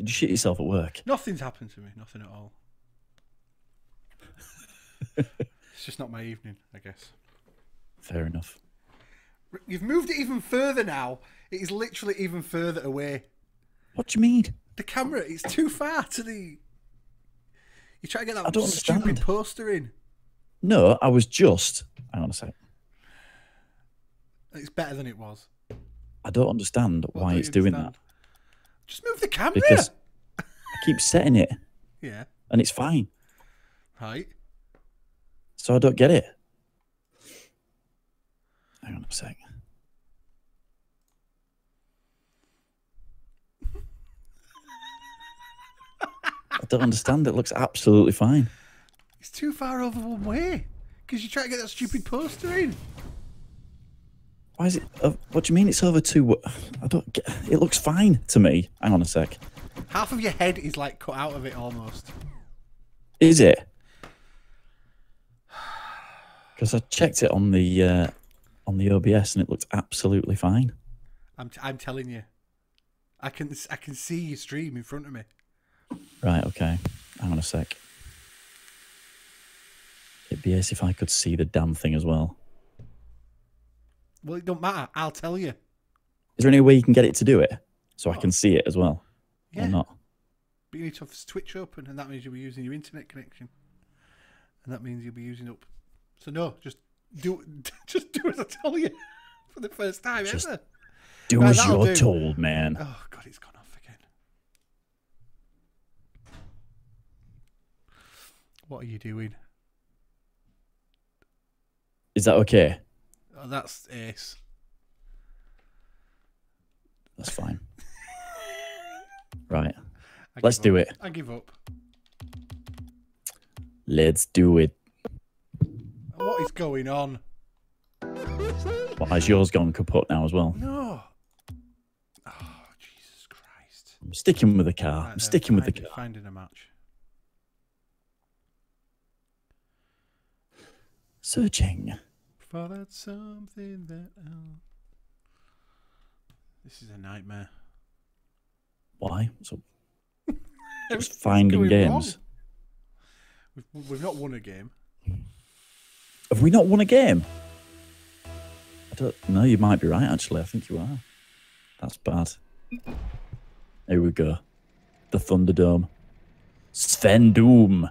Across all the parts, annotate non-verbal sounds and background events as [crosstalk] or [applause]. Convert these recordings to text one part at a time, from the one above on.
Did you shit yourself at work? Nothing's happened to me. Nothing at all. [laughs] it's just not my evening, I guess. Fair enough. You've moved it even further now. It is literally even further away. What do you mean? The camera, it's too far to the. You try to get that I don't stupid understand. poster in. No, I was just. Hang on a sec. It's better than it was. I don't understand why don't it's doing understand? that Just move the camera. because I keep setting it Yeah. and it's fine. Right. So I don't get it. Hang on a sec. I don't understand. It looks absolutely fine. It's too far over one way. Because you try to get that stupid poster in. Why is it? Uh, what do you mean it's over two? I don't get. It looks fine to me. Hang on a sec. Half of your head is like cut out of it almost. Is it? Because I checked it on the uh, on the OBS and it looked absolutely fine. I'm, t- I'm telling you. I can I can see your stream in front of me. Right. Okay. Hang on a sec. It'd be ace if I could see the damn thing as well. Well, it don't matter. I'll tell you. Is there any way you can get it to do it so I can see it as well, Yeah. or not? But you need to have Twitch open, and that means you'll be using your internet connection, and that means you'll be using up. So no, just do [laughs] just do as I tell you [laughs] for the first time Just- ever. Do Right, as you're do. told, man. Oh god, it's gone off again. What are you doing? Is that okay? Oh, that's ace. That's fine. [laughs] right. I Let's do up. it. I give up. Let's do it. What is going on? Well, has yours gone kaput now as well? No. Oh Jesus Christ! I'm sticking with the car. Right I'm sticking with the car. Finding a match. Searching. For that something that. I'll- This is a nightmare. Why? So [laughs] just finding games. We've, we've not won a game. Have we not won a game? I don't know. You might be right. Actually, I think you are. That's bad. Here we go. The Thunderdome. Sven Doom.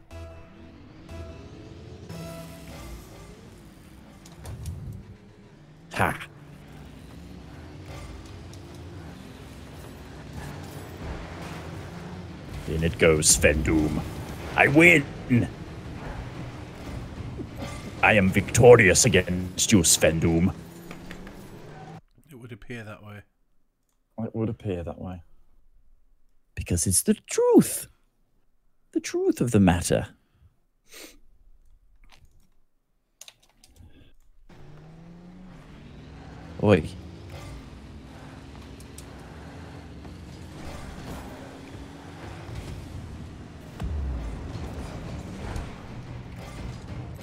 Ha. In it goes, Sven Doom. I win. I am victorious against you, Sven Doom. It would appear that way. It would appear that way. Because it's the truth. The truth of the matter. Oi.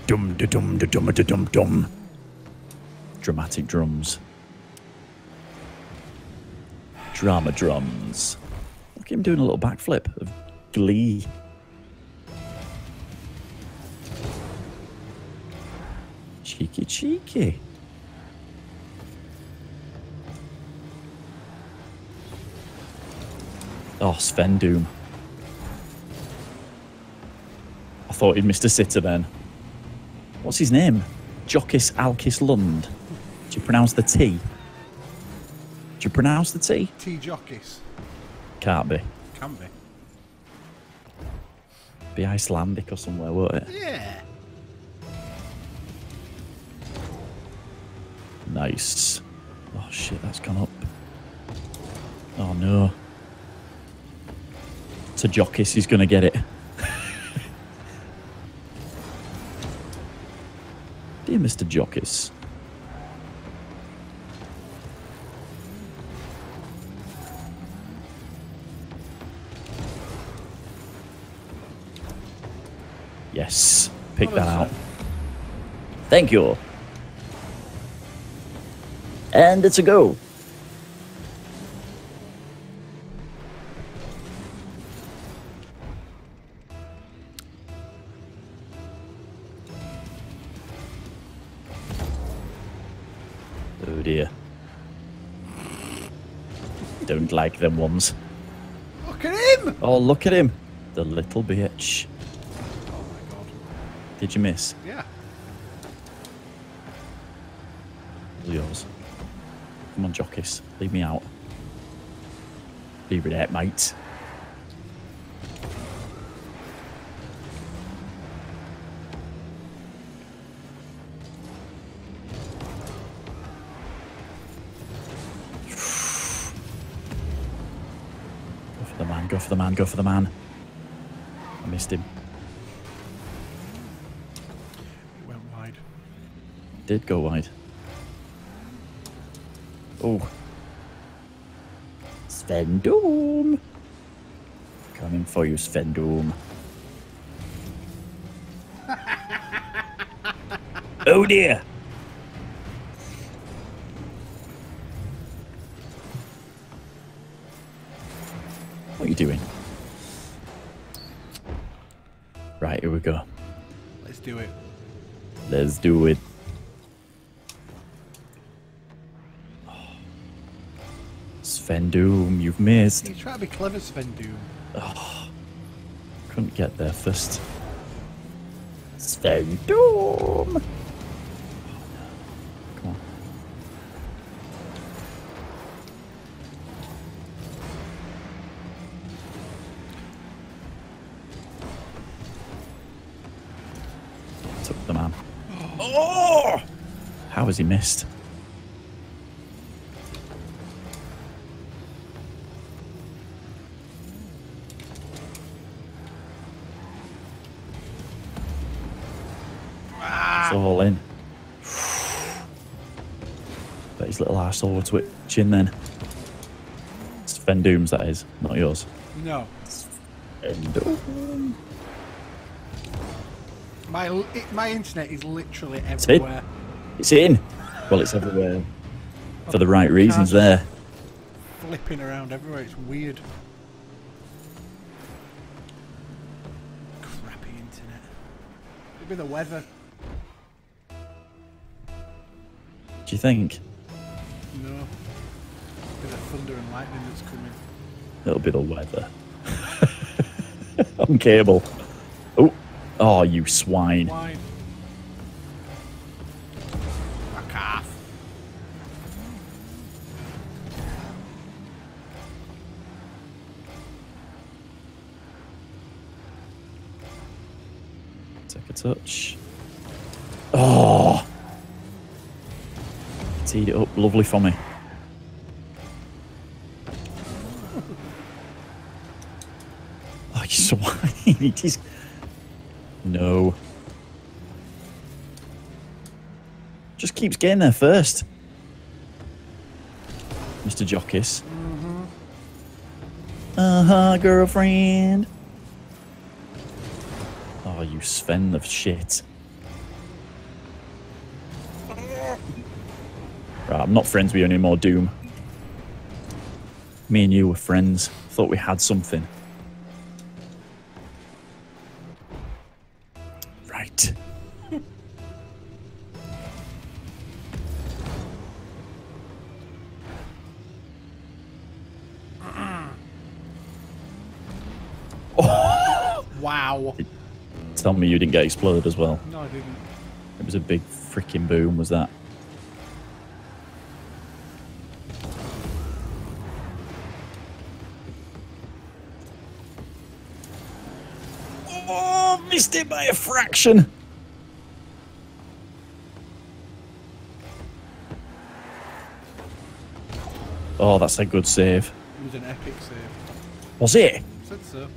Dum da dum da dum da dum dum. Dramatic drums. Drama drums. Look at him doing a little backflip of glee. Cheeky, cheeky. Oh, Sven Doom. I thought he'd missed a sitter then. What's his name? Jockis Alkis Lund. Do you pronounce the T? Do you pronounce the T? T Jockis. Can't be. Can't be. Be Icelandic or somewhere, won't it? Yeah. Nice. Oh shit, that's gone up. Oh no. To Jokis, he's gonna get it. Dear Mr. Jokis. Yes, pick that out. Thank you. And it's a go. Like them ones. Look at him! Oh, look at him. The little bitch. Oh my god. Did you miss? Yeah. All yours. Come on, jockeys. Leave me out. It out, mate. Go for the man, go for the man. I missed him. It went wide. Did go wide. Oh. Svendom. Coming for you, Svendom. [laughs] oh dear. Let's do it. Sven Doom, you've missed. You try to be clever, Sven Doom. Couldn't get there first. Sven Doom! He missed? It's all in. Bet his little arsehole will chin then. It's Fen Doom's, that is, not yours. No. Fen Doom. My my internet is literally in. everywhere. It's in. Well, it's everywhere for the right reasons there. Flipping around everywhere. It's weird. Crappy internet. Could be the weather. Do you think? No. Be the thunder and lightning that's coming. It'll be the weather. [laughs] On cable. Oh, oh, you swine. Wine. Touch. Oh! Teed it up lovely for me. Oh, you swine. He just... No. Just keeps getting there first. Mr. Jockis. Uh huh, girlfriend. Sven of shit. Right, I'm not friends with you anymore, Doom. Me and you were friends. Thought we had something. Right. [laughs] Wow. Tell me you didn't get exploded as well. No, I didn't. It was a big freaking boom, was that? Oh, missed it by a fraction. Oh, that's a good save. It was an epic save. Was it? Said so.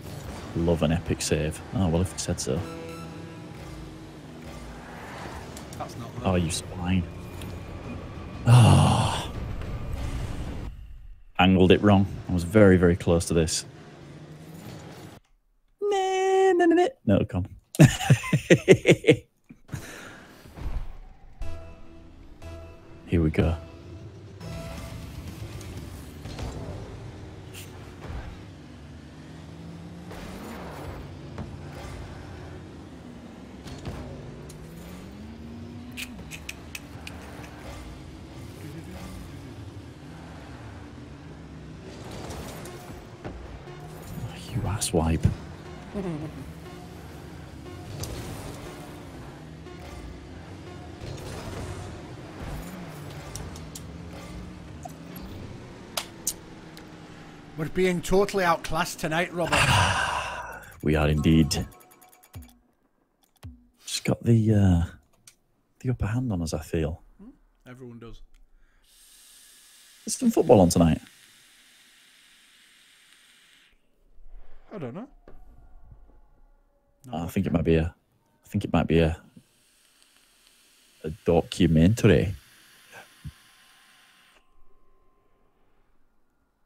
Love an epic save. Oh, well, if it said so. That's not Oh, you swine. Ah. Angled it wrong. I was very, very close to this. Being totally outclassed tonight, Robert. [sighs] We are indeed. Just got the uh, the upper hand on us, I feel. Everyone does. There's some football on tonight. I don't know. I think it might be a I think it might be a a documentary.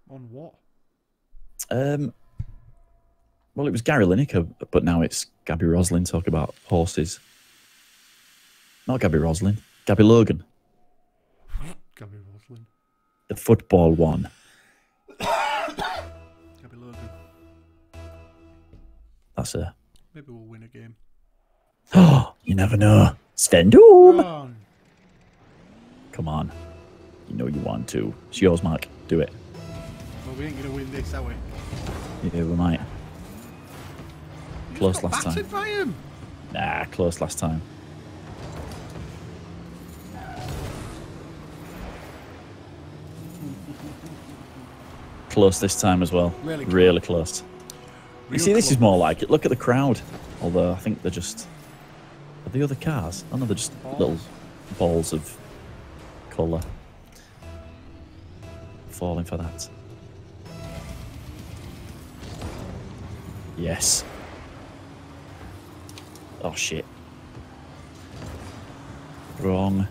On what? Um well it was Gary Lineker, but now it's Gaby Roslin talk about horses. Not Gaby Roslin, Gabby Logan. Gaby Roslin. The football one. Gabby Logan. That's a Maybe we'll win a game. Oh, [gasps] you never know. Stand up. Come on. You know you want to. It's yours, Mark. Do it. Well, we ain't going to win this, are we? Yeah, we might. You Close last time. by him. Nah, close last time. [laughs] Close this time as well. Really close. Really close. You Real see, this is more like it. Look at the crowd. Although I think they're just. Are the other cars? Oh no, they're just Balls. little balls of colour. Falling for that. Yes. Oh shit. Wrong.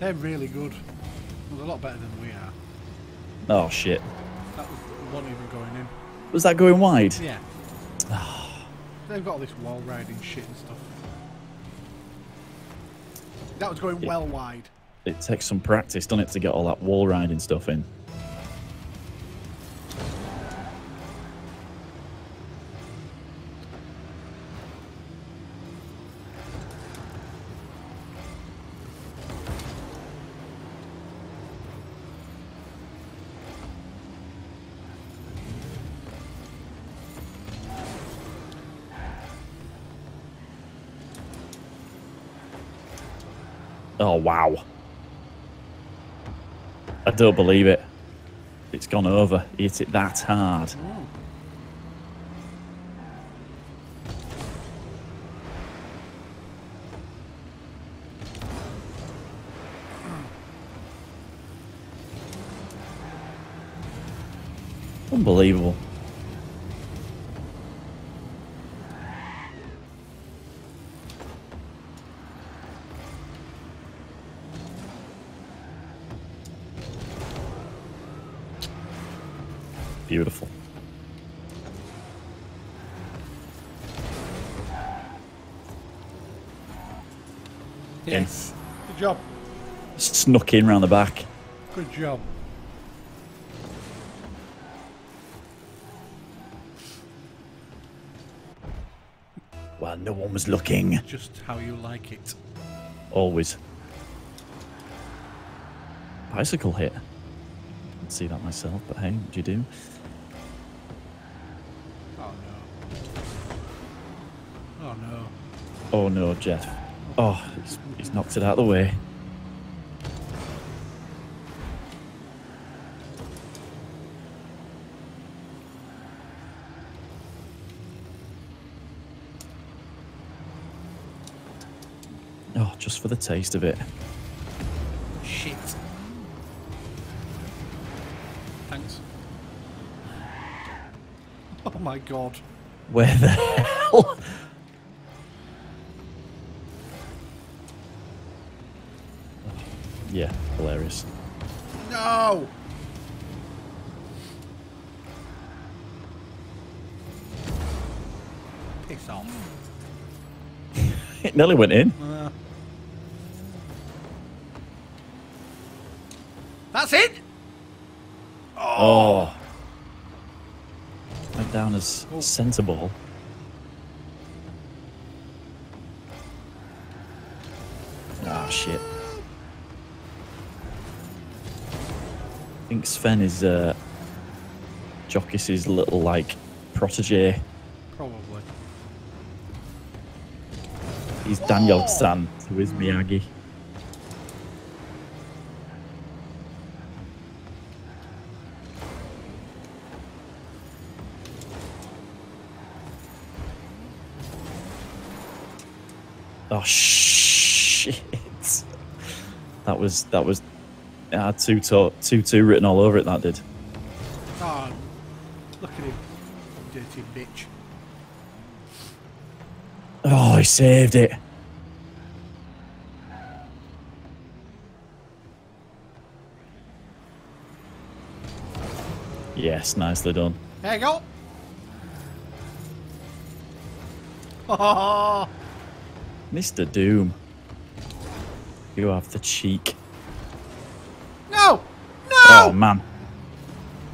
They're really good. Well, a lot better than we are. Oh shit. That was wasn't even going in. Was that going wide? Yeah. [sighs] They've got all this wall riding shit and stuff. That was going Yeah. well wide. It takes some practice, doesn't it, to get all that wall riding stuff in. Wow. I don't believe it. It's gone over. Hit it that hard. Unbelievable. Snuck in round the back. Good job. Well, no one was looking. Just how you like it. Always. Bicycle hit. Didn't see that myself, but hey, what do you do? Oh no. Oh no. Oh no, Jeff. Oh, he's, he's knocked it out of the way. Oh, just for the taste of it. Shit. Thanks. Oh my god. Where the [laughs] hell? Yeah, hilarious. No! Piss off. [laughs] It nearly went in. Uh. That's it! Oh. Went down as centre ball. Ah, shit. I think Sven is uh, Jockis's little like protege. Probably. He's Daniel-san, to his Miyagi. Oh shit! That was that was it had two to, two two written all over it. That did. Oh, look at him. Dirty bitch. Oh, he saved it. Yes, nicely done. There you go. [laughs] Oh, Mr. Doom. You have the cheek. no! No! Oh, man.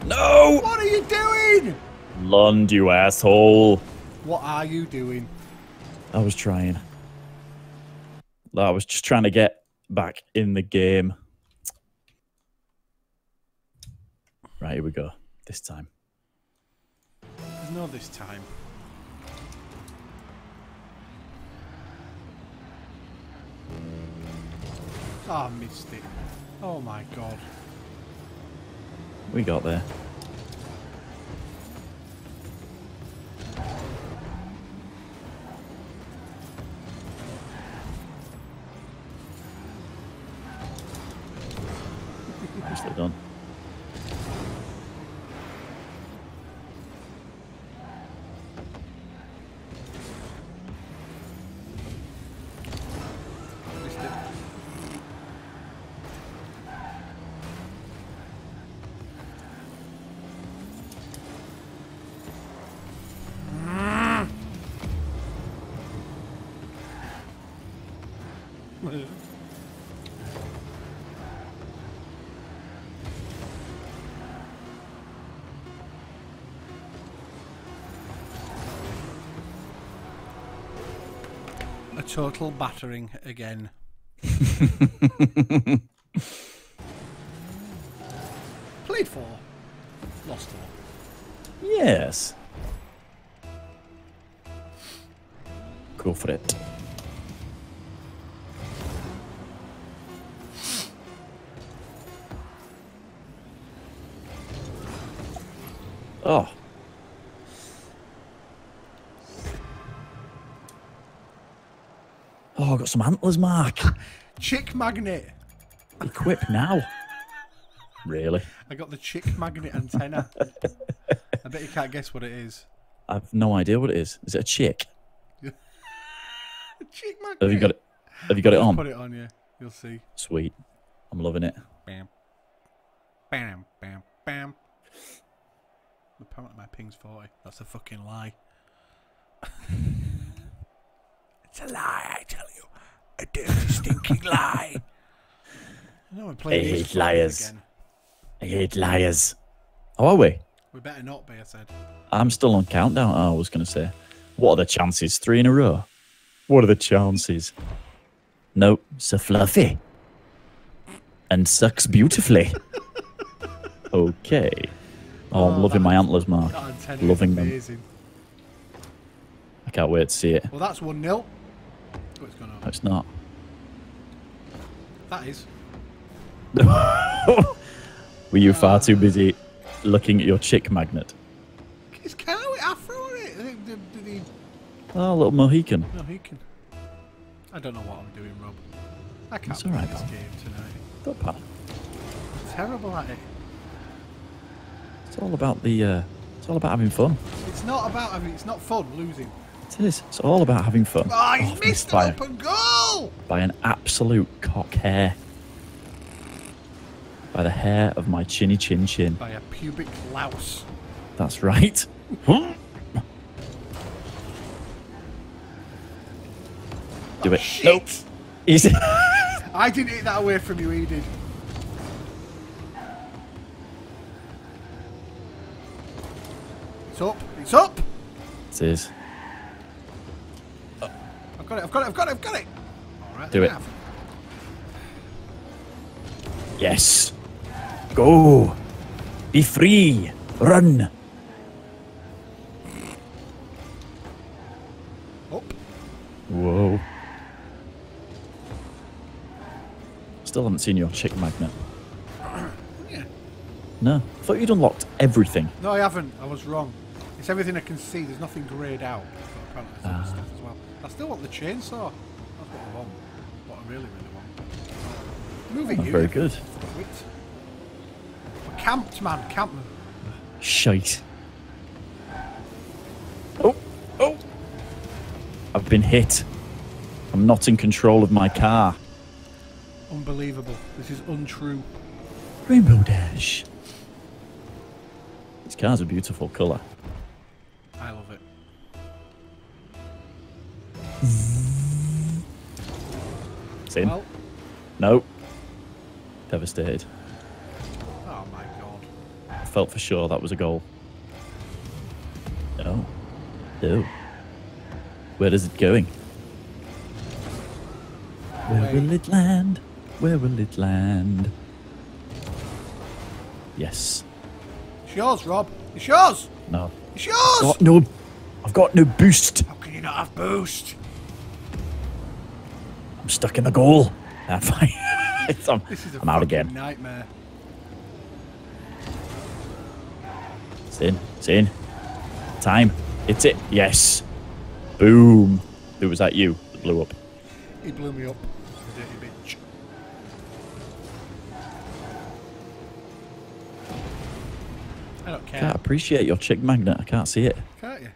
No! What are you doing? Lund, you asshole. What are you doing? I was trying. I was just trying to get back in the game. Right, here we go. This time. No this time. Ah, oh, I missed it. Oh my god. We got there. Total battering again. [laughs] Played for. Lost for. Yes. Go for it. Oh. Oh, I got some antlers, Mark. Chick magnet. Equip now. Really? I got the chick magnet antenna. I bet you can't guess what it is. I've no idea what it is. Is it a chick? [laughs] Chick magnet. Have you got it? Have you got it on? Put it on you. You'll see. Sweet. I'm loving it. Bam. Bam. Bam. Bam. Apparently my ping's 40. That's a fucking lie. [laughs] it's a lie, I tell you. A dirty, stinking [laughs] lie. I know we're playing I hate liars. Again. I hate liars. How are we? We better not be, I said. I'm still on countdown. I was going to say, what are the chances? Three in a row. What are the chances? Nope, so fluffy. And sucks beautifully. [laughs] okay. Oh, I'm Oh, loving my antlers, Mark. Loving is them. I can't wait to see it. Well, that's 1 0. What's going on? it's not. That is. [laughs] Were you far too busy looking at your chick magnet? It's kind of afro on it. I think Did, did he... Oh, little Mohican. No, he can. I don't know what I'm doing, Rob. I can't It's all right, play this pal. game tonight. Don't panic. Terrible at it. It's all about the. Uh, it's all about having fun. It's not about having. It's not fun losing. It is. It's all about having fun. Oh, Oh, missed by, an open goal. by an absolute cock hair. By the hair of my chinny chin chin. By a pubic louse. That's right. [laughs] Do it. Oh, shit. Nope. Easy. [laughs] I didn't hit that away from you. He did. It's up. It's up. it is. I've got it. I've got it. I've got it. I've got it. All right. Do it. Have. Yes. Go. Be free. Run. Up. Whoa. Still haven't seen your chick magnet. [clears throat] Yeah. No, I thought you'd unlocked everything. No, I haven't. I was wrong. It's everything I can see. There's nothing greyed out. There's other Ah. stuff as well. I still want the chainsaw. That's what I want. What I really, really want. Oh, you. very good. Wait. We're camped, man. Camp. Shite. Oh, oh. I've been hit. I'm not in control of my car. Unbelievable. This is untrue. Rainbow Dash. This car's a beautiful colour. It's in. Well, No. Devastated. oh my god. I felt for sure that was a goal. Oh. No. No. Where is it going? Where Away. will it land? Where will it land? Yes. It's yours, Rob. It's yours. No. It's yours. Got no. I've got no boost. How can you not have boost? Stuck in the goal. [laughs] Ah, fine. I'm, This is a I'm out again. nightmare. It's in. It's in. Time. It's it. Yes. Boom. Who was that? You that blew up. He blew me up. The dirty bitch. I don't care. Can't appreciate your chick magnet. I can't see it. Can't you?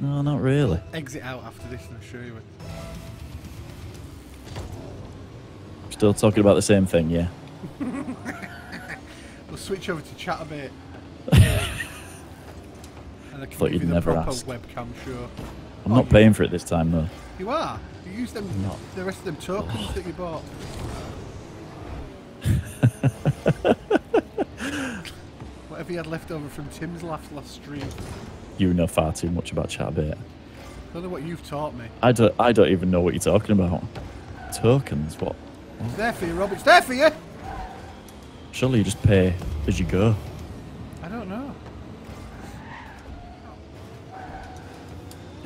No, not really. Exit out after this and I'll show you it. Still talking about the same thing, yeah. [laughs] We'll switch over to Chaturbate. [laughs] and I Thought you'd never ask. webcam show. I'm Oh, not paying for it this time though. You are. You use them. Not. The rest of them tokens that you bought. [laughs] Whatever you had left over from Tim's last last stream. You know far too much about Chaturbate. don't know what you've taught me. I don't. I don't even know what you're talking about. Tokens? What? It's there for you, Rob. It's there for you. Surely you just pay as you go. I don't know.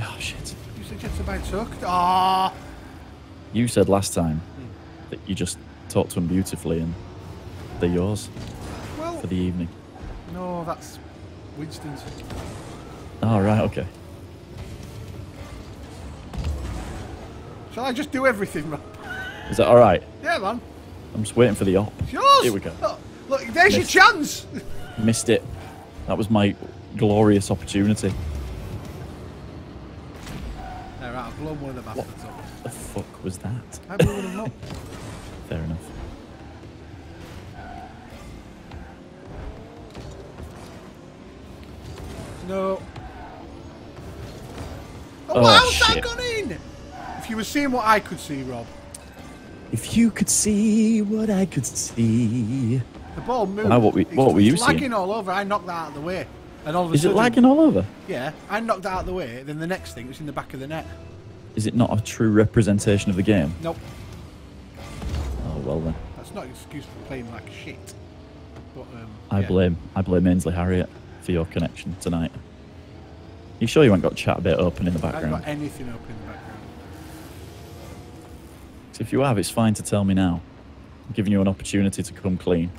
Oh shit! You said you had to buy. Ah. You said last time that you just talk to them beautifully and they're yours Well, for the evening. no, that's Winston's. Oh right, okay. Shall I just do everything, Rob? Is that all right? Yeah, man. I'm just waiting for the op. Yours. Here we go. Look, look there's Missed. your chance. Missed it. That was my glorious opportunity. All right, I've blown one of the bastards up. The fuck was that? I blew them up. Fair enough. No. Oh, Oh, how's that shit. gone in? If you were seeing what I could see, Rob, If you could see what I could see. the ball moved. Wow, what we- It's- were you it's seeing? lagging all over. I knocked that out of the way. And all of a Is it sudden, lagging all over? Yeah, I knocked that out of the way. Then the next thing was in the back of the net. Is it not a true representation of the game? Nope, Oh well then. that's not an excuse for playing like shit. But um, I yeah. blame I blame Ainsley Harriott for your connection tonight. You sure you ain't got chat a bit open in the background? I haven't got anything up in the background. If you have, it's fine to tell me now. I'm giving you an opportunity to come clean.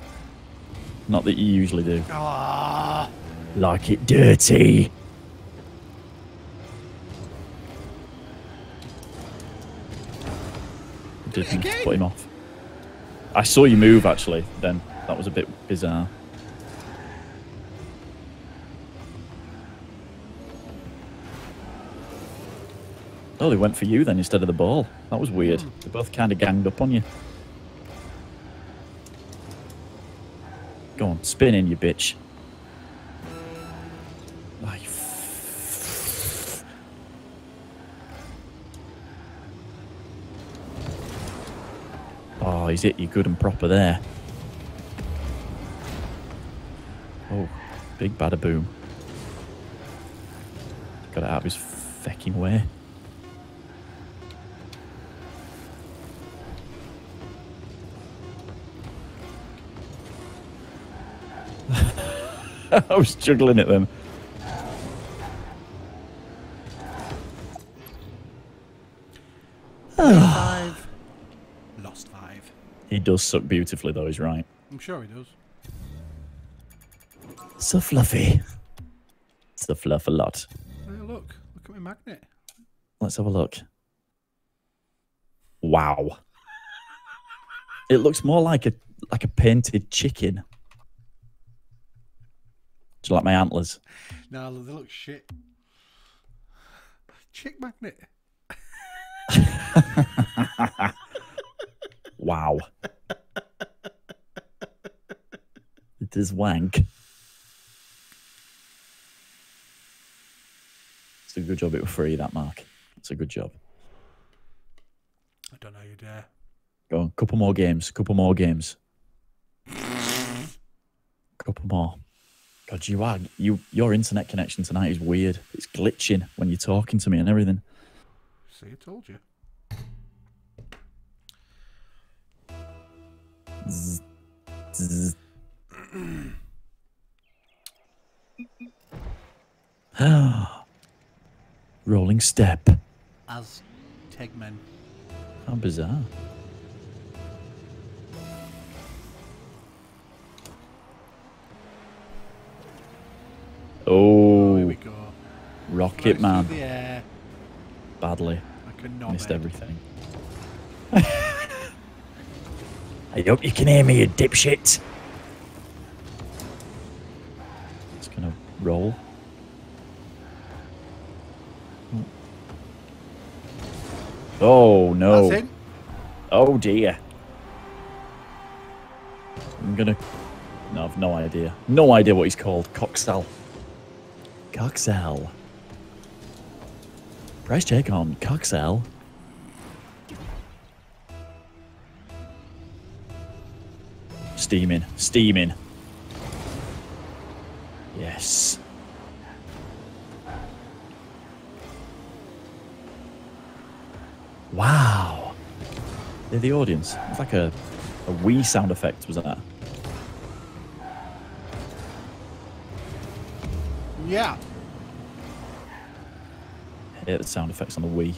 Not that you usually do. Ah, Like it dirty. Didn't put him off. I saw you move actually. Then that was a bit bizarre. Oh, they went for you then instead of the ball. That was weird. Hmm. They both kind of ganged up on you. Go on, spin in, you bitch. F- Oh, he's hit you good and proper there. Oh, big bada boom. Got it out of his fecking way. [laughs] I was juggling it then. five. Lost five. He does suck beautifully, though. He's right. I'm sure he does. So fluffy. So fluff a lot. Hey, look. Look at my magnet. Let's have a look. Wow. It looks more like a like a painted chicken. Do you like my antlers? No, they look shit. Chick magnet. [laughs] Wow. it is wank. It's a good job it was free, that mark. It's a good job. I don't know you dare. Go on, couple more games, couple more games. couple more. God, you are you your internet connection tonight is weird. It's glitching when you're talking to me and everything. See, I told you. Zzz. [sighs] Rolling step. As Tegmen. How bizarre. Rocket Man. Badly. knobhead. Missed everything. [laughs] I hope you can hear me, you dipshit. It's gonna roll. Oh no. Oh dear. I'm gonna. No, I've no idea. No idea what he's called. Coxel. Coxel. Price check on Coxel. Steaming. Steaming. Yes. Wow. They're the audience. It's like a, a Wii sound effect, was that? Yeah. Yeah, the sound effects on the Wii.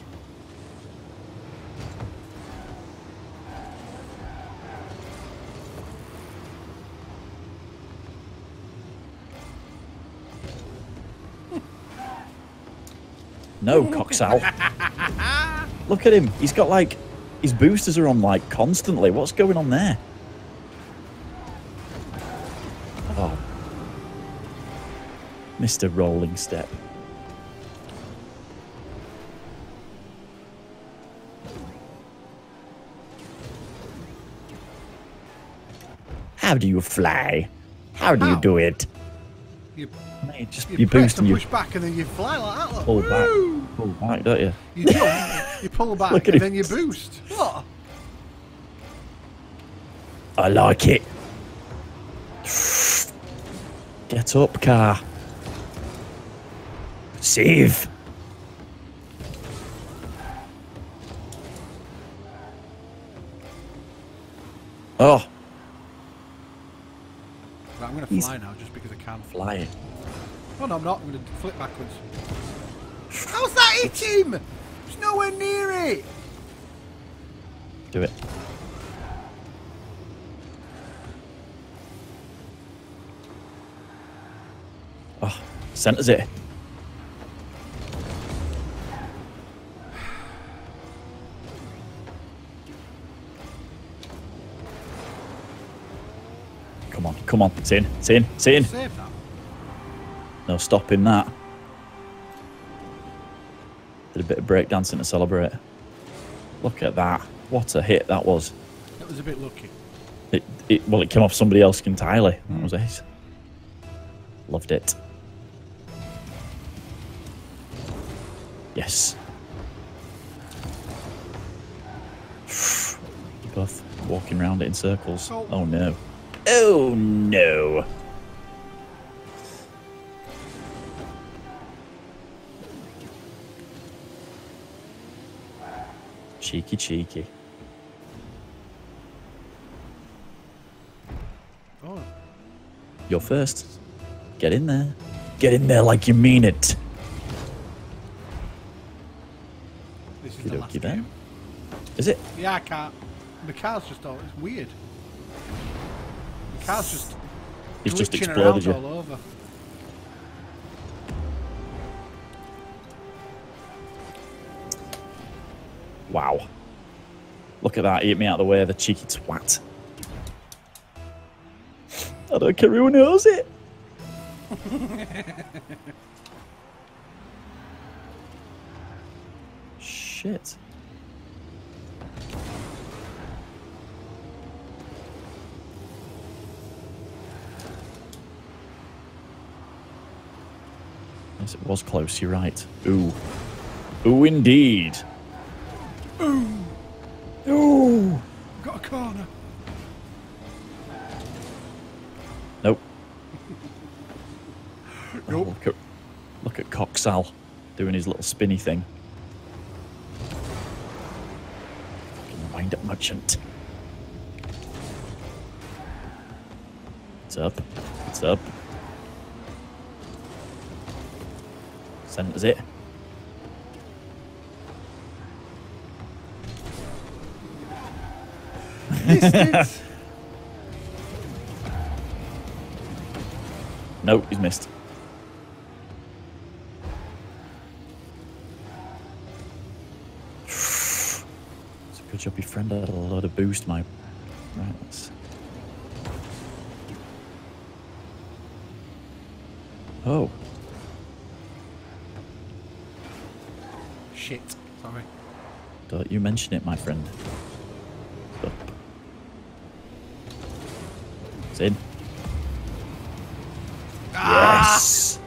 [laughs] No, Coxal. [laughs] Look at him. He's got like his boosters are on like constantly. What's going on there? Oh. Mr. Rolling Step. How do you fly? How do you do it? You, Mate, just you, you, boost and you push back and then you fly like that. Look. pull back. Woo! Pull back, don't you? You jump, [laughs] you pull back, and him. then you boost. What? I like it. Get up, car. Save. Oh, I'm going to fly now just because I can. flying. Oh, no, I'm not. I'm going to flip backwards. How's that hit him? It's nowhere near it. Do it. Oh, centers it. Come on. It's in, it's in, it's in. No stopping that. Did a bit of breakdancing to celebrate. Look at that. What a hit that was. That was a bit lucky. It, it well, it came off somebody else entirely. That was ace. Loved it. Yes. [sighs] Both walking around it in circles. Oh no. Oh no. Cheeky, cheeky. Oh, You're first. Get in there. Get in there like you mean it. This is the last game. Is it? Yeah, I can't. The car's just all. It's weird. Car's just. He's just exploded you. all over. Wow. Look at that. He hit me out of the way, the cheeky twat. I don't care who knows it. [laughs] Shit. Yes, it was close. You're right. Ooh. Ooh, indeed. Ooh. Ooh. Got a corner. Nope. [laughs] Oh, Nope. look at look at Coxal doing his little spinny thing. Wind up merchant. It's up. It's up. Centers it. It. [laughs] Nope, he's missed. [sighs] It's a good job your friend had a load of boost, my. Right, let's. Oh, Shit. Sorry. Don't you mention it, my friend. Up. It's in. Yes!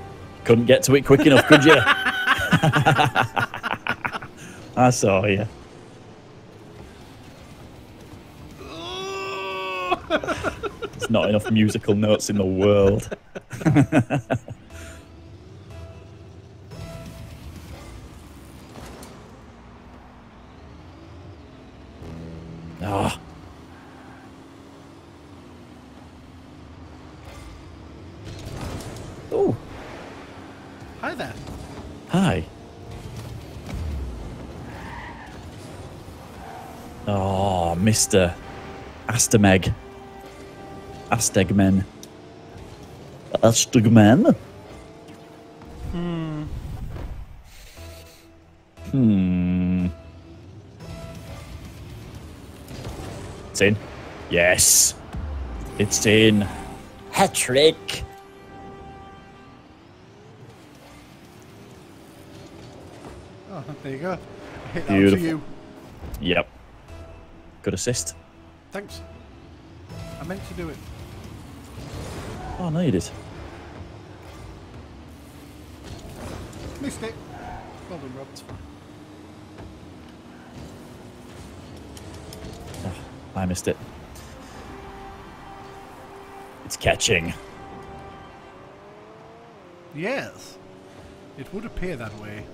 Couldn't get to it quick enough, could you? [laughs] I saw you. [laughs] There's not enough musical notes in the world. [laughs] Mr. Astemeg. Astegmen. Astegmen? Hmm. Hmm. It's in. Yes. It's in. Hat trick. Oh, there you go. I hit that for Beautiful. you. Yep. Good assist. Thanks. I meant to do it. Oh, no, you did. Missed it. Well done, Rob. Oh, I missed it. It's catching. Yes. It would appear that way.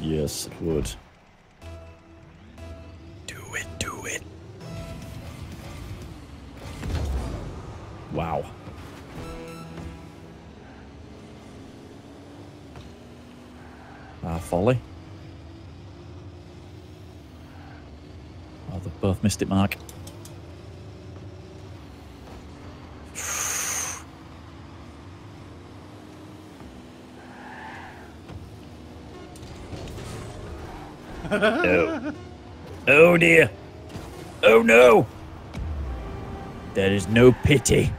Yes, it would. Wow. Ah, folly. Oh, they've both missed it, Mark. [laughs] Oh. Oh dear. Oh no. There is no pity.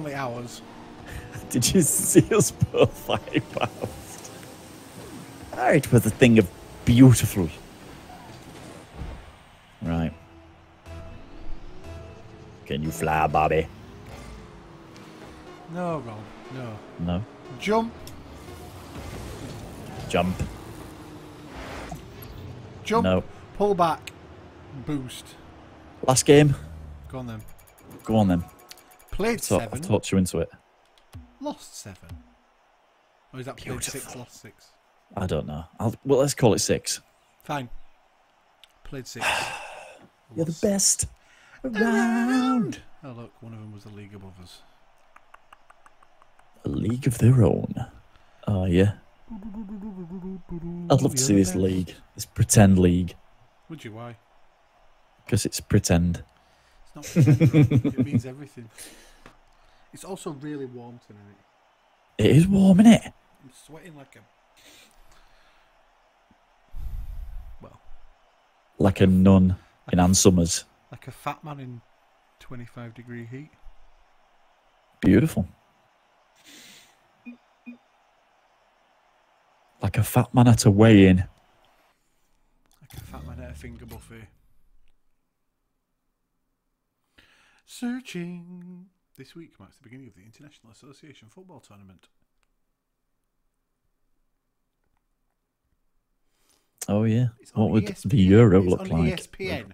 Only ours. [laughs] Did you see us both fly past? It was a thing of beautiful. Right. Can you fly, Bobby? No, Rob. No. No. Jump. Jump. Jump. No. Pull back. Boost. Last game. Go on then. Go on then. Played So, seven. I've talked you into it. Lost seven. Or is that played six? Beautiful. Lost six. I don't know. I'll, well, let's call it six. Fine. Played six. [sighs] You're the best around. Oh look, one of them was the league above us. A league of their own. Oh yeah. I'd love to see this league, this pretend league, Would you? Why? because it's pretend. It's not. pretend, it means everything. [laughs] It's also really warm tonight. It is warm, isn't it? I'm sweating like a. Well, Like a nun in Ann Summers. like a fat man in 25 degree heat. Beautiful. Like a fat man at a weigh-in. Like a fat man at a finger buffet. Searching. This week marks the beginning of the International Association Football Tournament. Oh yeah. What would ESPN. the Euro look like? ESPN.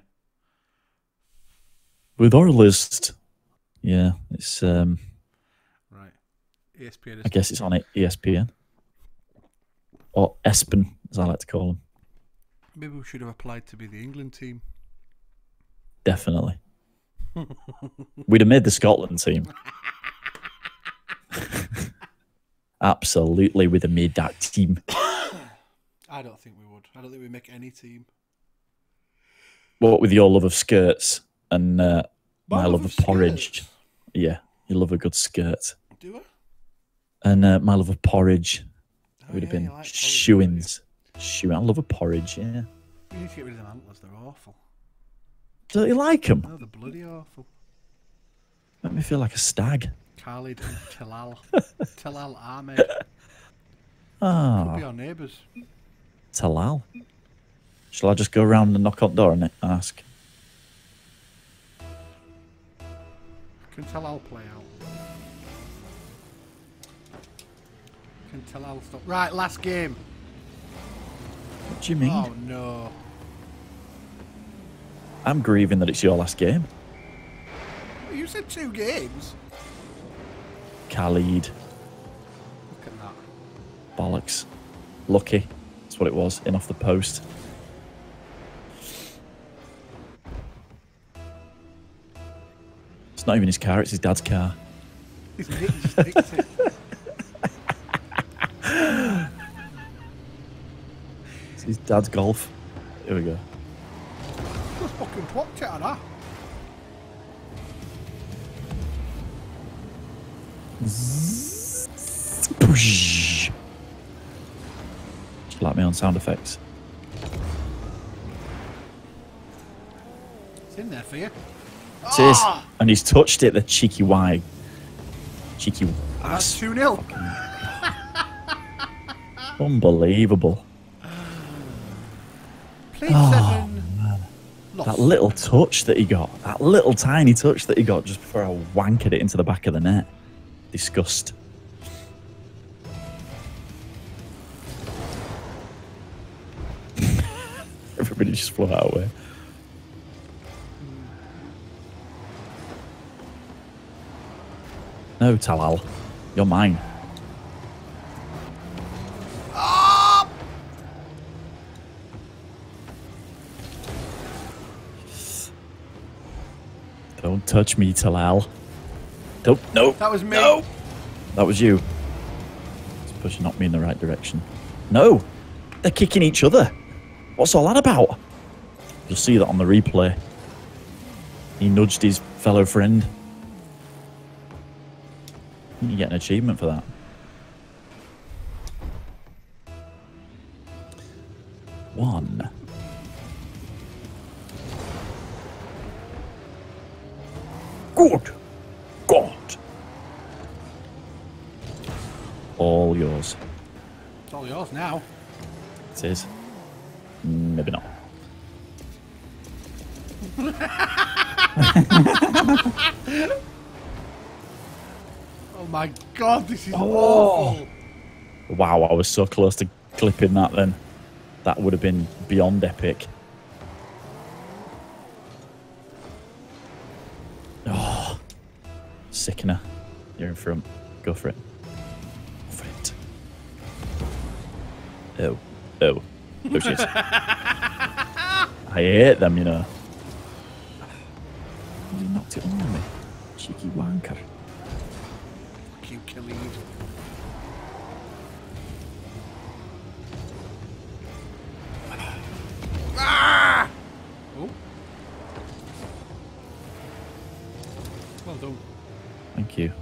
With our list. Yeah, it's um Right. ESPN. I guess it's on it ESPN. Or ESPN, as I like to call them. Maybe we should have applied to be the England team. Definitely. We'd have made the Scotland team. Absolutely, we'd have made that team. I don't think we would. I don't think we make any team. What with your love of skirts and uh, my, love, love of porridge. Yeah, you love a good skirt. Do I? And uh, my love of porridge Oh, would have yeah, been like shoe-ins. Shoe. I love a porridge. Yeah. You need to get rid of them antlers. They're awful. Don't you like them? No, they're bloody awful. Make me feel like a stag. Khalid and Talal. Talal [laughs] Ahmed. Could Ah, be our neighbours. Talal. Shall I just go around and knock on the door and ask? Can Talal play out? Can Talal stop? Right, last game. What do you mean? Oh no. I'm grieving that it's your last game. You said two games. Khalid. Look at that. Bollocks. Lucky. That's what it was. In off the post. It's not even his car, it's his dad's car. He's nicked, he's it. [laughs] It's his dad's golf. Here we go. Popped it on her. Just like me on sound effects. It's in there for you. It is. Ah! And he's touched it, the cheeky wag. Cheeky That's ass. 2 0. [laughs] Unbelievable. Played seven. That little touch that he got. That little tiny touch that he got just before I wanked it into the back of the net. Disgust. [laughs] Everybody just flew out away. No, Talal. You're mine. Touch me, Talal. Don't. No. That was me. No. That was you. It's pushing not me in the right direction. No. They're kicking each other. What's all that about? You'll see that on the replay. He nudged his fellow friend. You get an achievement for that. Is Oh. awful. Wow, I was so close to clipping that then. That would have been beyond epic. Oh, sickener. You're in front. Go for it. Go for it. Oh, oh, oh shit. [laughs] I hate them, you know. Well done. Thank you.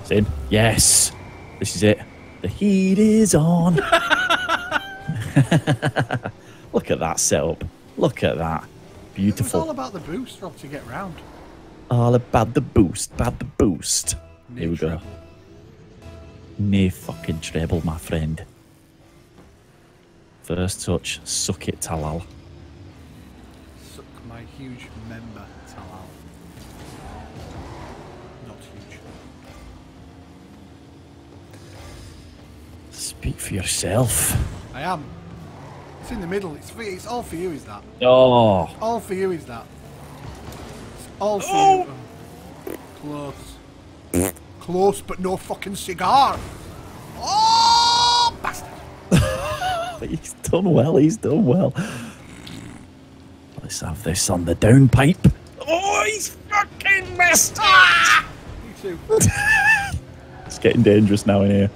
It's in. Yes. This is it. The heat is on. [laughs] Look at that setup. Look at that. Beautiful. was all about the boost, Rob, to get round. All about the boost. About the boost. Here we go. Treble. Near fucking treble, my friend. First touch. Suck it, Talal. Suck my huge member, Talal. Not huge. Speak for yourself. I am. It's in the middle. It's for, it's all for you, is that? Oh. All for you, is that? It's all for Oh! you. Close. Close, but no fucking cigar. Oh, bastard. [laughs] He's done well. He's done well. Let's have this on the downpipe. Oh, he's fucking messed up. [laughs] It's getting dangerous now in here.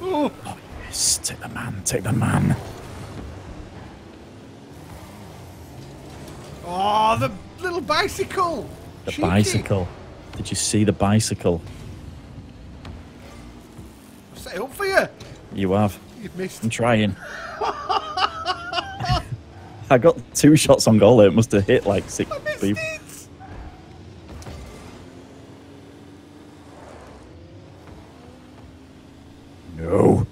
Oh, Yes, take the man. Take the man. oh the little bicycle. The Cheeky. bicycle. Did you see the bicycle? You. You have. You've missed. I'm trying. [laughs] I got two shots on goal. It must have hit like six people. it. No.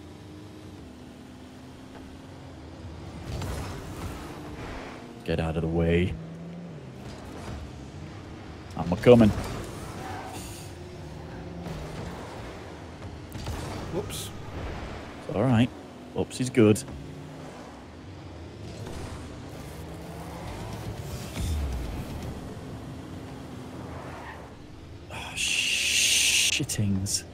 Get out of the way. I'm a coming. All right. Oops, he's good. Ah, shittings.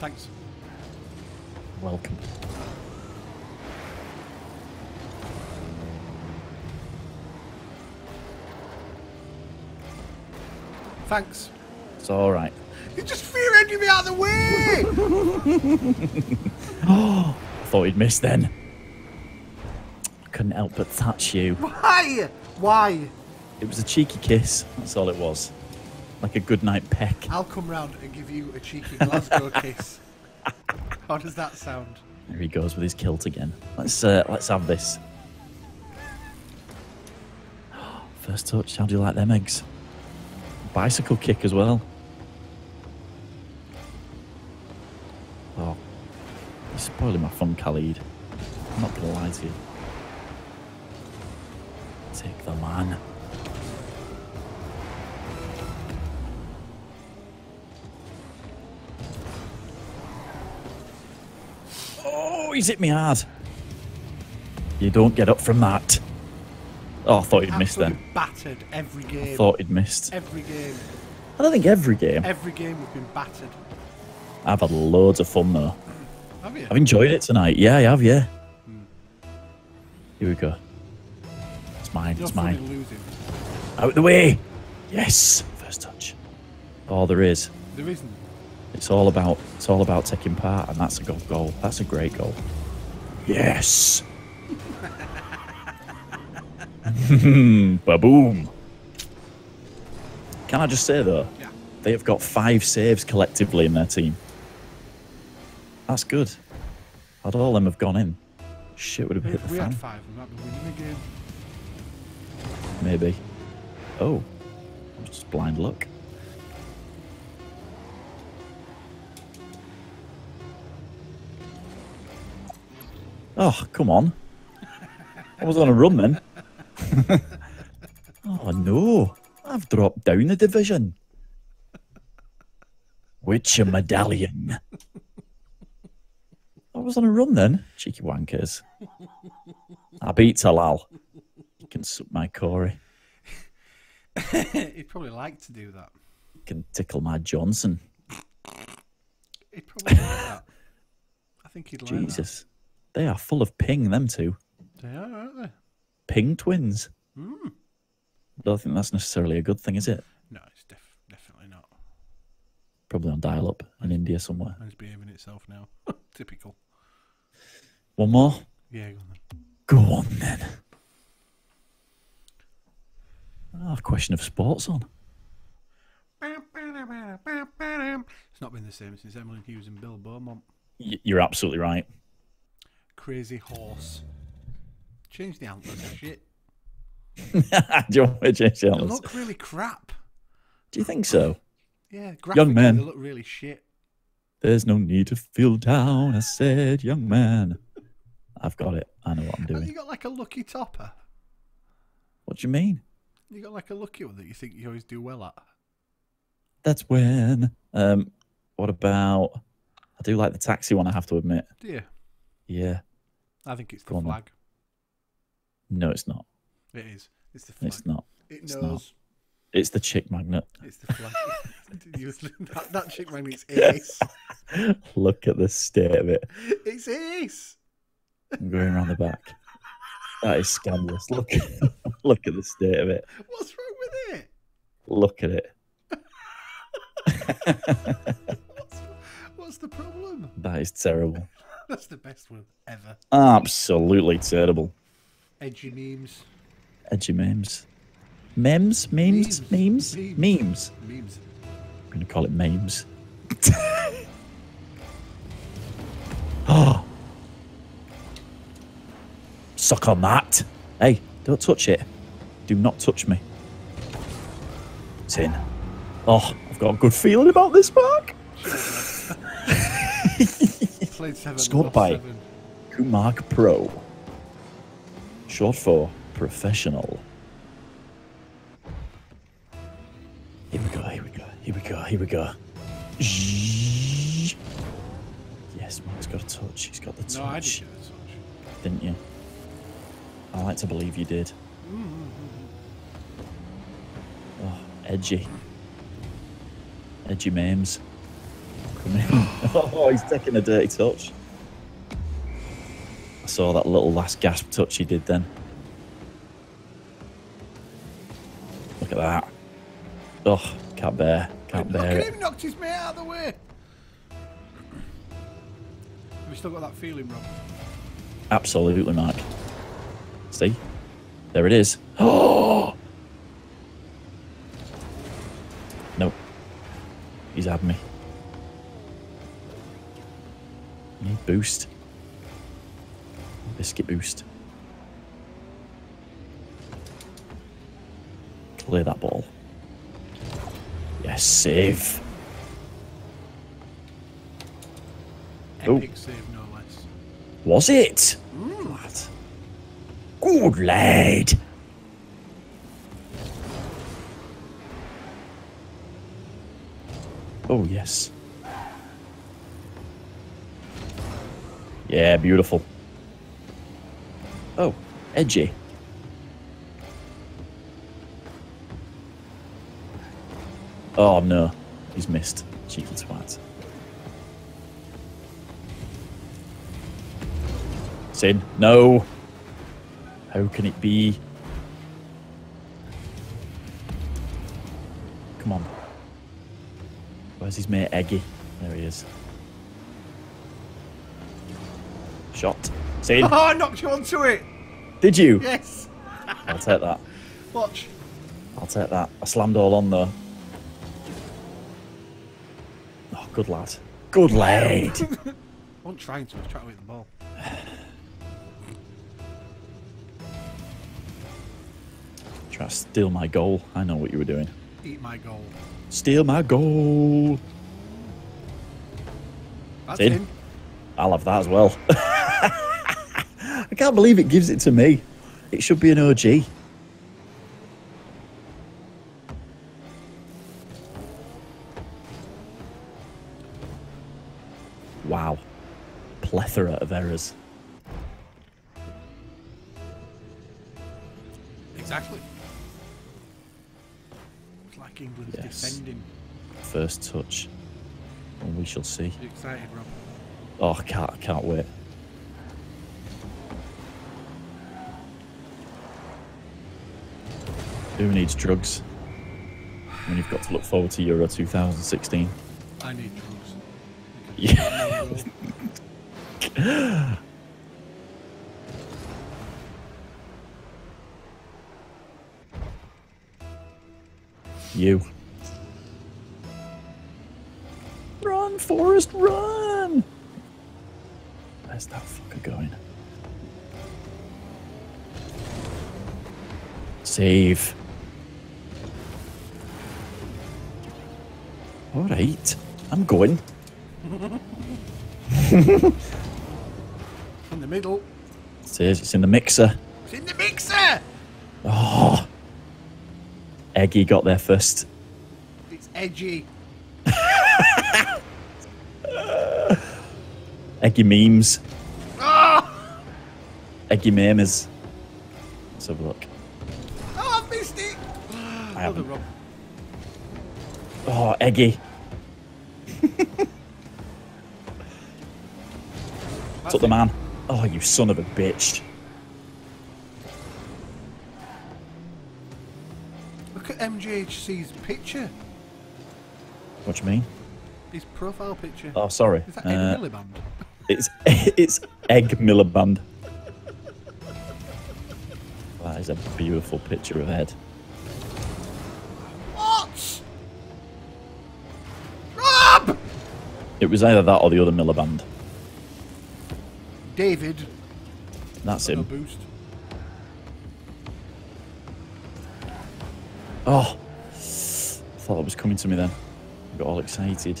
Thanks. Welcome. Thanks. It's all right. You just fear me out of the way. I [laughs] thought he'd missed then. I couldn't help but touch you. Why? Why? It was a cheeky kiss. That's all it was. Like a goodnight peck. I'll come round and give you a cheeky Glasgow [laughs] kiss. How does that sound? There he goes with his kilt again. Let's uh, let's have this. [gasps] First touch. How do you like them eggs? Bicycle kick as well. Oh, you're fun, Khalid. I'm not gonna lie to you. Take the man. Oh, he's hit me hard. You don't get up from that. Oh, I thought he'd missed then. Battered every game. I Thought he'd missed. Every game. I don't think every game. Every game we've been battered. I've had loads of fun though. Have you? I've enjoyed it tonight. Yeah, I have. Yeah. Here we go. It's mine. It's mine. losing. Out the way. Yes. First touch. All there is. There isn't. It's all about. It's all about taking part, and that's a good goal. That's a great goal. Yes. [laughs] Ba-boom. Can I just say though, Yeah. they have got five saves collectively in their team. That's good. Had all them have gone in, shit would have hit the we fan. had five, we might be winning the game. Maybe. Oh, just blind luck. Oh, come on. I was on a run then. [laughs] oh no, I've dropped down a division. Which a medallion. I was on a run then, cheeky wankers. I beat Talal. You can suck my Corey. He'd probably like to do that. You can tickle my Johnson. He'd probably like that. I think he'd like that. Jesus. They are full of ping, them two. They are, aren't they? Ping twins. Mm. Don't think that's necessarily a good thing, is it? No, it's def- definitely not. Probably on dial up in India somewhere. And it's behaving itself now. [laughs] Typical. One more? Yeah, go on then. Go on then. I have a question of sports on. It's not been the same since Emlyn Hughes and Bill Beaumont. Y- you're absolutely right. Crazy horse. Change the antlers shit. [laughs] Do you want me to change the They look really crap. Do you think so? Yeah, graphically, man. they look really shit. There's no need to feel down, I said, young man. I've got it. I know what I'm Have you doing. got like a lucky topper? What do you mean? You got like a lucky one that you think you always do well at? That's when. Um, what about? I do like the taxi one. I have to admit. Do you? Yeah. I think it's the Go on then. flag. No, it's not. It is. It's the flag. It's not. it it's knows. not. It's the chick magnet. It's the flag. [laughs] That, that chick magnet's [laughs] ace. Look at the state of it. It's ace. I'm going around the back. That is scandalous. Look, [laughs] look at the state of it. What's wrong with it? Look at it. [laughs] What's, what's the problem? That is terrible. That's the best one ever. Absolutely terrible. Edgy memes. Edgy memes. Memes? Memes? Memes. Memes? Memes. Memes. Memes. I'm going to call it memes. oh. [laughs] [gasps] Suck on that. Hey, don't touch it. Do not touch me. It's in. Oh, I've got a good feeling about this, Mark. Seven. Scored by- seven. Kumark Pro. Short for professional. Here we go, here we go, here we go, here we go. Yes, Mark's got a touch. He's got the touch. No, I didn't touch. Didn't you? I like to believe you did. Oh, edgy. Edgy memes. Come in. [laughs] Oh, he's taking a dirty touch. I saw that little last gasp touch he did then. Look at that. Oh, can't bear. Can't Look bear at it. him, knocked his mate out of the way. Have you still got that feeling, Rob? Absolutely, Mark. See? There it is. Oh! [gasps] Nope. He's had me. Need boost. Biscuit boost. Clear that ball. Yes, save. Oh. Epic save, no less. Was it? Lad. Oh, yes. Yeah, beautiful. Oh, edgy. Oh, no. He's missed. Cheeky twat. Sin. No. How can it be? Come on. Where's his mate Eggy? There he is. Shot. Sin. [laughs] Oh, I knocked you onto it. Did you? Yes. I'll take that. Watch. I'll take that. I slammed all on though. Oh, good lad. Good [laughs] lad. I wasn't trying to. I was trying to hit the ball. Steal my goal. I know what you were doing. Eat my goal. Steal my goal. That's In. in. I'll have that as well. [laughs] I can't believe it gives it to me. It should be an OG. Wow. Plethora of errors. First touch. And we shall see. You excited, Rob? Oh, I can't, I can't wait. Who needs drugs when you've got to look forward to Euro 2016? I need drugs. [laughs] Yeah. You. Run, Forrest, run! Where's that fucker going? Save. Alright, I'm going. [laughs] In the middle. Says it's in the mixer. It's in the mixer! Oh. Eggy got there first. It's edgy. Eggy memes. Oh! Eggy memes. Let's have a look. Oh, I've missed it! I haven't. Rob. Oh, Eggy. [laughs] Took the man. Oh, you son of a bitch. Look at MJHC's picture. What do you mean? His profile picture. Oh, sorry. Is that Ed Uh, Miliband? It's [laughs] it's Egg Miliband. That is a beautiful picture of Ed. What? Rob! It was either that or the other Miliband. David. That's him. boost. Oh, thought that was coming to me then. I got all excited.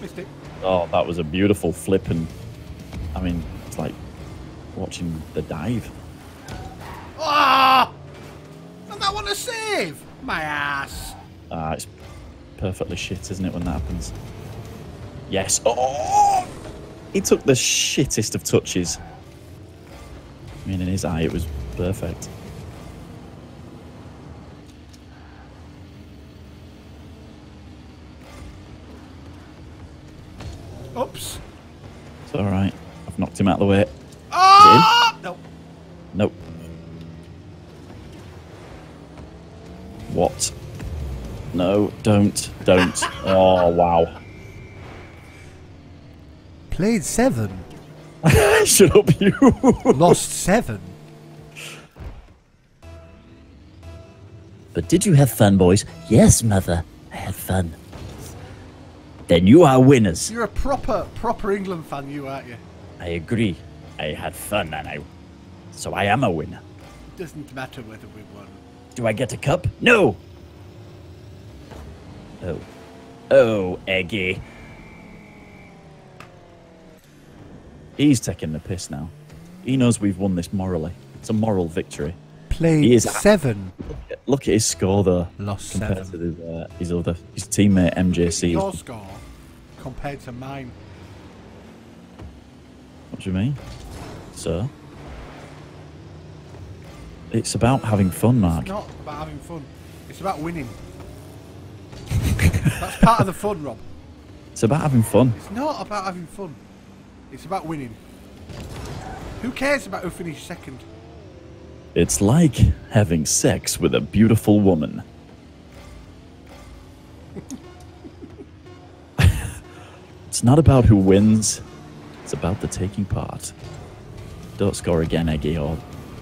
Missed it. Oh, that was a beautiful flip, and I mean, it's like watching the dive. Ah! And that one a save! My ass. Ah, it's perfectly shit, isn't it, when that happens? Yes. Oh! He took the shittest of touches. I mean, in his eye, it was perfect. It's all right. I've knocked him out of the way. Ah! No. Nope. What? No, don't, don't. [laughs] oh, wow. Played seven. [laughs] Shut up, you. Lost seven. But did you have fun, boys? Yes, mother. I had fun. Then you are winners. You're a proper, proper England fan, you aren't you? I agree. I had fun, and I. So I am a winner. It Doesn't matter whether we won. Do I get a cup? No. Oh. Oh, Eggy. He's taking the piss now. He knows we've won this morally. It's a moral victory. Played He is- seven. Look at his score, though, Lost compared seven. to the, uh, his other his teammate MJC. Your score compared to mine. What do you mean, sir? It's about having fun, Mark. It's not about having fun. It's about winning. That's part of the fun, Rob. It's about having fun. It's not about having fun. It's about winning. Who cares about who finished second? It's like having sex with a beautiful woman. [laughs] it's not about who wins, it's about the taking part. Don't score again, Eggy, or.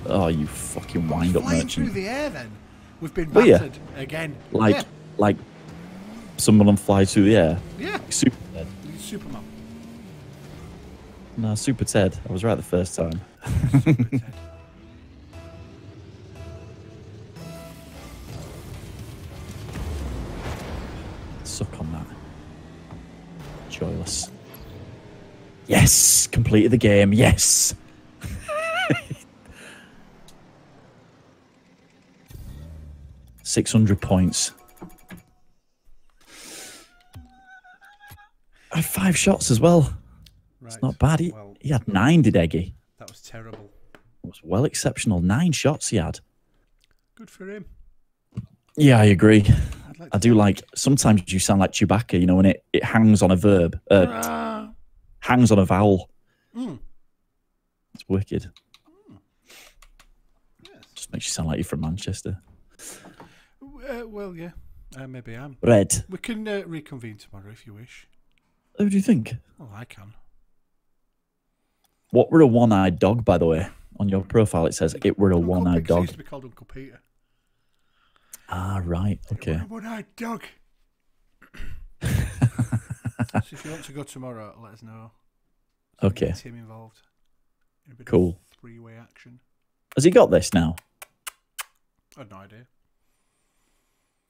Oh, you fucking wind up Flying through the air then. We've been oh, ya? battered again. Like, yeah, like someone flies through the air. yeah. Super Ted. Superman. No, Super Ted. I was right the first time. [laughs] Yes! Completed the game. Yes! [laughs] Six hundred points. I had five shots as well. Right. It's not bad. He, Well, he had nine, did Eggy? that was terrible. It was well exceptional. Nine shots he had. Good for him. Yeah, I agree. Like I do like. Sometimes you sound like Chewbacca, you know, when it, it hangs on a verb, uh, Ah, hangs on a vowel. mm, It's wicked. yes. Just makes you sound like you're from Manchester. Uh, well, yeah. Uh, maybe I am. Red. We can uh, reconvene tomorrow if you wish. Who do you think? Well, I can. What were a one-eyed dog, by the way? On your profile, it says it were a Uncle one-eyed dog. used to be called Uncle Peter. Ah, right. Okay. A one-eyed dog. [laughs] so if you want to go tomorrow, let us know. So we can Okay. involved. In Cool. Three-way action. Has he got this now? I had no idea.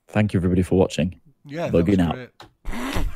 Thank you, everybody, for watching. Yeah, that was out.